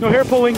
No hair pulling.